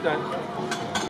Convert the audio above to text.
do that.